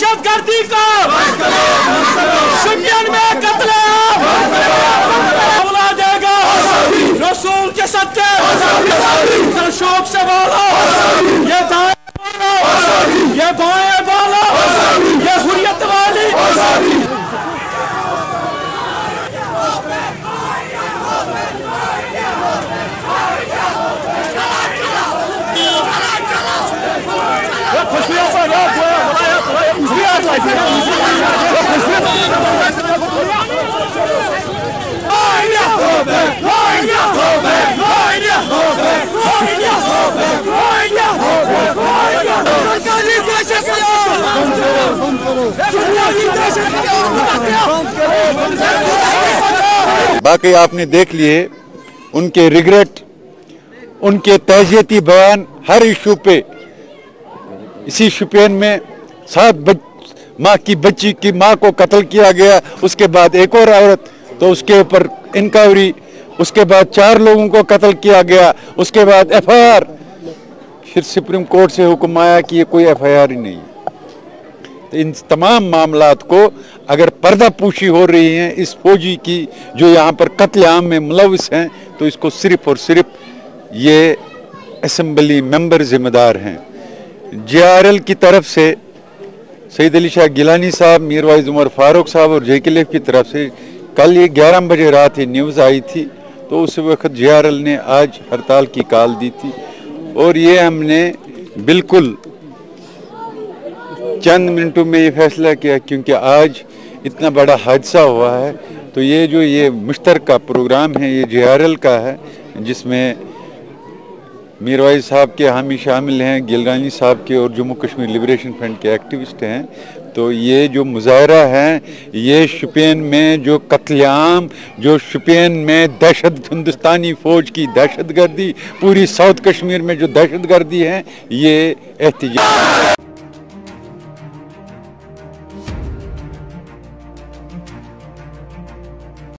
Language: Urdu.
دہشت گردی کا! شپین میں قتل حملہ دے گا! رسول کے صدقے! سر شوق سے بولو! یہ دائیں بولو! یہ بائیں باقی آپ نے دیکھ لیے، ان کے ریگریٹ ان کے تہذیتی بیان ہر ایشو پہ۔ اسی شپین میں سات ماں کی بچی کی ماں کو قتل کیا گیا، اس کے بعد ایک اور عورت، تو اس کے اوپر انکوائری اس کے بعد چار لوگوں کو قتل کیا گیا، اس کے بعد ایف آئی آر پھر سپریم کورٹ سے حکم آیا کہ یہ کوئی ایف آئی آر ہی نہیں تو ان تمام معاملات کو اگر پردہ پوشی ہو رہی ہیں اس فوجی کی جو یہاں پر قتل عام میں ملوث ہیں، تو اس کو صرف اور صرف یہ اسمبلی ممبر ذمہ دار ہیں۔ جے آر ایل کی طرف سے سعید علی شاہ گیلانی صاحب، میر وائز عمر فاروق صاحب اور جے کے لیف کی طرف سے کل یہ گیارہ بجے رات ہی نیوز آئی تھی۔ تو اس وقت جے آر ایل نے آج ہڑتال کی کال دی تھی۔ اور یہ ہم نے بالکل چند منٹوں میں یہ فیصلہ کیا کیونکہ آج اتنا بڑا حادثہ ہوا ہے تو یہ جو یہ مشترکہ پروگرام ہے، یہ جے آر ایل کا ہے، جس میں میروائی صاحب کے حامی شامل ہیں گلرانی صاحب کے اور جموں کشمیر لبریشن فرنٹ کے ایکٹیوسٹ ہیں۔ تو یہ جو مظاہرہ ہیں، یہ شپین میں جو قتل عام جو شپین میں دہشت ہندوستانی فوج کی دہشت گردی، پوری ساؤتھ کشمیر میں جو دہشت گردی ہے یہ احتجاج۔